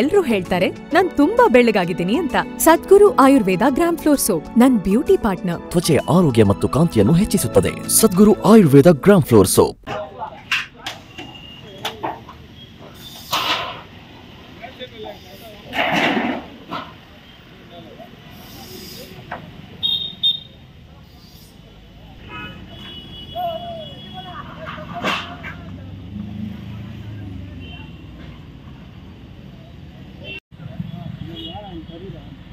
ಎಲ್ರೂ ಹೇಳ್ತಾರೆ ನಾನ್ ತುಂಬಾ ಬೆಳ್ಳಗಾಗಿದ್ದೀನಿ ಅಂತ. Sadguru Ayurveda gram flour soap ನನ್ ಬ್ಯೂಟಿ ಪಾರ್ಟ್ನರ್. ತ್ವಚೆಯ ಆರೋಗ್ಯ ಮತ್ತು ಕಾಂತಿಯನ್ನು ಹೆಚ್ಚಿಸುತ್ತದೆ. Sadguru Ayurveda gram flour soap. Hari Ram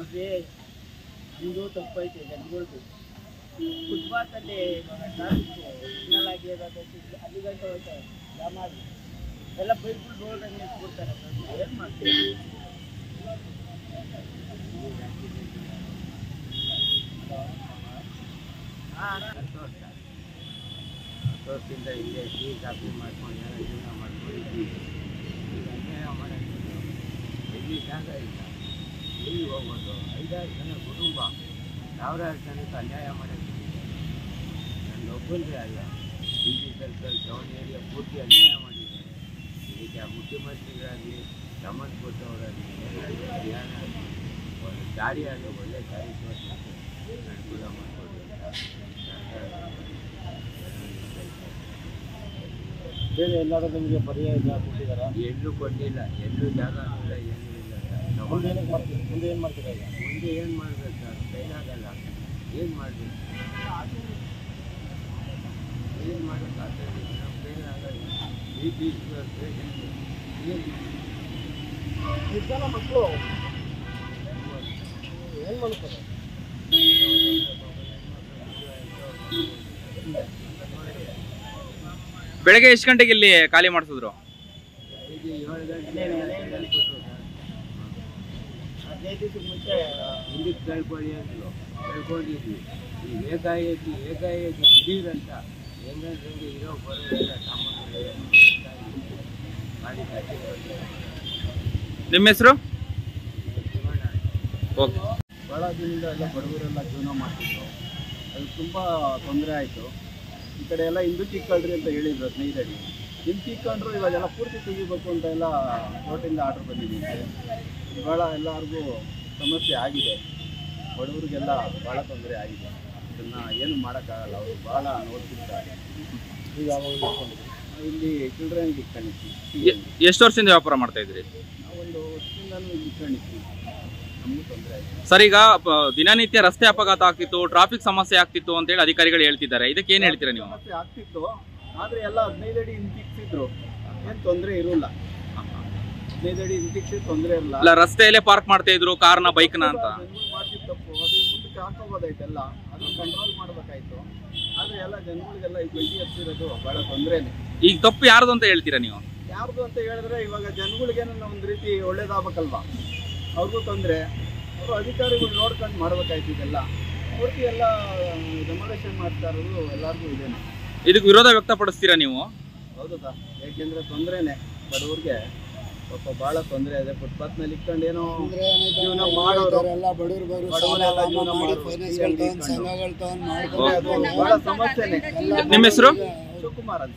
ಮತ್ತೆ ಇದು ತಪ್ಪೈತೆ ಜನಗಳ್ದು ಫುಟ್ಪಾತಲ್ಲಿ ಟ್ರಾಫಿಕ್ ಸಿಗ್ನಲ್ ಆಗಿ ಅಲ್ಲಿ ಗಂಟೆ ಹೋಯ್ತಾರೆ ಜಾಮ್ ಆಗಿ ಎಲ್ಲ ಬೈಕ್ಗಳು ರೋಡಲ್ಲಿ ನಿಂತ್ಬಿಡ್ತಾರೆ ಏನು ಮಾಡ್ತೀವಿ ಹಾಂ ವರ್ಷದಿಂದ ಇಲ್ಲೇ ಟೀ, ಕಾಫಿ ಮಾಡ್ಕೊಂಡು ಏನೋ ಜೀವನ ಮಾಡ್ಕೊಂಡು ಇದ್ದೀವಿ ಈಗ ಅನ್ಯಾಯ ಮಾಡೋದು ಎಲ್ಲಿ ಜಾಗ ಎಲ್ಲಿ ಹೋಗ್ಬೋದು ಐದಾರು ಜನ ಕುಟುಂಬ ಸಾವಿರಾರು ಜನಕ್ಕೆ ಅನ್ಯಾಯ ಮಾಡೋದು ನನ್ನ ಒಬ್ಬಂದೇ ಅಲ್ಲ B G circle town area ಪೂರ್ತಿ ಅನ್ಯಾಯ ಮಾಡಿದ್ದಾರೆ. ಇದಕ್ಕೆ ಆ ಮುಖ್ಯಮಂತ್ರಿಗಳಾಗಲಿ ಸಂಬಂಧಪಟ್ಟವರಾಗಲಿ ಏನಾದರೂ ಧ್ಯಾನ ಒಂದು ದಾರಿ ಆಗ ಒಳ್ಳೆ ಕೂಡ ಅನುಕೂಲ ಮಾಡಿಕೊಡಿ ಬೇರೆ ಎಲ್ಲಾದ್ರೂ ನಿಮಗೆ ಪರ್ಯಾಯ ಜಾಗ ಕೊಟ್ಟಿದ್ದಾರಾ? ಎಲ್ಲೂ ಕೊಟ್ಟಿಲ್ಲ. ಎಲ್ಲೂ ಜಾಗ ಇಲ್ಲ ಏನೂ ಮುಂದೆ ಏನು ಮಾಡ್ತೀರಾ ಮುಂದೆ ಏನು ಮಾಡಬೇಕು ಸರ್ ಏನು ಮಾಡಬೇಕು ಏನು ಪೇಷಂಟ್ ಏನು ಬೆಳಗ್ಗೆ ಎಷ್ಟು ಗಂಟೆಗೆ ಇಲ್ಲಿ ಖಾಲಿ ಮಾಡಿಸಿದ್ರು ಇದು ಏಳು ಗಂಟೆ ಹೇಳ್ಬಿಟ್ರು ಸರ್ ಹದಿನೈದು ದಿವಸಕ್ಕೆ ಮುಂಚೆ ಹಿಂದಕ್ಕೆ ಕಳ್ಕೊಳ್ಳಿ ಅಂದರು ಕಳ್ಕೊಂಡಿದ್ವಿ ಈ ಏಕಾಏಕಿ ಏಕಾಏಕಿ ದಿಢೀರಂತ ಹೆಂಗಂದ್ರೆ ಇರೋ ಬರೋದಿಲ್ಲ ಸಾಮಾನ್ಯ ಕಟ್ಟಿ ನಿಮ್ಮ ಹೆಸರು? ಓಕೆ. ಭಾಳ ದಿನದಿಂದ ಎಲ್ಲ ಬಡವರೆಲ್ಲ ಜೀವನ ಮಾಡ್ತಿದ್ರು. ಅದು ತುಂಬ ತೊಂದರೆ ಆಯಿತು. ಈ ಕಡೆ ಎಲ್ಲ ಹಿಂದೂ ತಿಕ್ಕಳ್ರಿ ಅಂತ ಹೇಳಿದ್ರು ಸ್ನೇಹಿತರಿಗೆ ಹಿಂದೂ ತಿಕ್ಕೊಂಡ್ರು ಇವಾಗೆಲ್ಲ ಪೂರ್ತಿ ತೆಗಿಬೇಕು ಅಂತ ಎಲ್ಲ ಕೋರ್ಟಿಂದ ಆರ್ಡ್ರ್ ಬಂದಿದೆ. ಭಾಳ ಎಲ್ಲರಿಗೂ ಸಮಸ್ಯೆ ಆಗಿದೆ. ಬಡವರಿಗೆಲ್ಲ ಭಾಳ ತೊಂದರೆ ಆಗಿದೆ. ಇದನ್ನು ಏನು ಮಾಡೋಕ್ಕಾಗಲ್ಲ ಅವರು ಭಾಳ ನೋಡ್ತಿರ್ತಾರೆ. ಈಗ ಇಲ್ಲಿ ಚಿಲ್ಡ್ರನ್ ಇಟ್ಕೊಂಡಿದ್ವಿ ಎಷ್ಟು ವರ್ಷದಿಂದ ವ್ಯಾಪಾರ ಮಾಡ್ತಾ ಇದ್ರಿ ನಾವೊಂದು ವರ್ಷದಿಂದಲೂ ಇಟ್ಕೊಂಡಿದ್ವಿ ನಮಗೂ ತೊಂದರೆ ಆಯಿತು ಸರ್ ಈಗ ದಿನನಿತ್ಯ ರಸ್ತೆ ಅಪಘಾತ ಆಗ್ತಿತ್ತು ಟ್ರಾಫಿಕ್ ಸಮಸ್ಯೆ ಆಗ್ತಿತ್ತು ಅಂತ ಹೇಳಿ ಅಧಿಕಾರಿಗಳು ಹೇಳ್ತಿದ್ದಾರೆ. ಇದಕ್ಕೆ ಏನ್ ಹೇಳ್ತೀರಾ ನೀವು? ಸಮಸ್ಯೆ ಆಗ್ತಿತ್ತು ಆದ್ರೆ ಎಲ್ಲ ಹದಿನೈದು ಅಡಿ ಹಿಂತಿಕ್ಸಿದ್ರು. ಏನ್ ತೊಂದರೆ ಇರೋಲ್ಲ. ಹದಿನೈದು ಅಡಿ ಹಿಂತಿಕ್ಸಿ ತೊಂದರೆ ಇರಲ್ಲ ಅಲ್ಲ ರಸ್ತೆಯಲ್ಲೇ ಪಾರ್ಕ್ ಮಾಡ್ತಾ ಇದ್ರು ಕಾರ್ನ ಬೈಕ್ನ ಅಂತ. ಮಾಡ್ತಿದ್ದ ತಪ್ಪು ಅದು ಮುಂದಕ್ಕೆ ಹಾಕೋಬೋದಾಯ್ತೆಲ್ಲ ಅದನ್ನ ಕಂಟ್ರೋಲ್ ಮಾಡ್ಬೇಕಾಯ್ತು. ಆದ್ರೆ ಎಲ್ಲ ಜನಗಳಿಗೆಲ್ಲ ಈ ಬೆಳ್ಳಿ ಹತ್ತಿರೋದು ಬಹಳ ತೊಂದರೆನೆ. ಈಗ ತಪ್ಪು ಯಾರ್ದು ಅಂತ ಹೇಳ್ತೀರಾ ನೀವು? ಯಾರ್ದು ಅಂತ ಹೇಳಿದ್ರೆ ಇವಾಗ ಜನಗಳಿಗೇನೋ ಒಂದು ರೀತಿ ಒಳ್ಳೇದಾಗಬೇಕಲ್ವಾ? ಅವ್ರಿಗೂ ತೊಂದರೆ. ಅವರು ಅಧಿಕಾರಿಗಳು ನೋಡ್ಕೊಂಡು ಮಾಡ್ಬೇಕಾಯ್ತು ಇದೆಲ್ಲ. ಪೂರ್ತಿ ಎಲ್ಲ ಡೆಮಾಲೇಷನ್ ಮಾಡ್ತಾ ಇರೋದು ಎಲ್ಲರಿಗೂ ಇದೇನೆ. ಇದಕ್ಕೆ ವಿರೋಧ ವ್ಯಕ್ತಪಡಿಸ್ತೀರಾ ನೀವು? ಹೌದಾ ಯಾಕೆಂದ್ರೆ ತೊಂದರೆನೆ ಬಡವ್ರಿಗೆ. ಪಾಪ ಬಹಳ ತೊಂದರೆ ಇದೆ. ಫುಟ್ಪಾತ್ ಮೇಲೆ ಇಟ್ಕೊಂಡು ಏನೋ ಜೀವನ ಮಾಡೋರು. ಎಲ್ಲ ಸಮಸ್ಯೆನೆ. ನಿಮ್ಮ ಹೆಸರು? ಶಿವಕುಮಾರ್ ಅಂತ.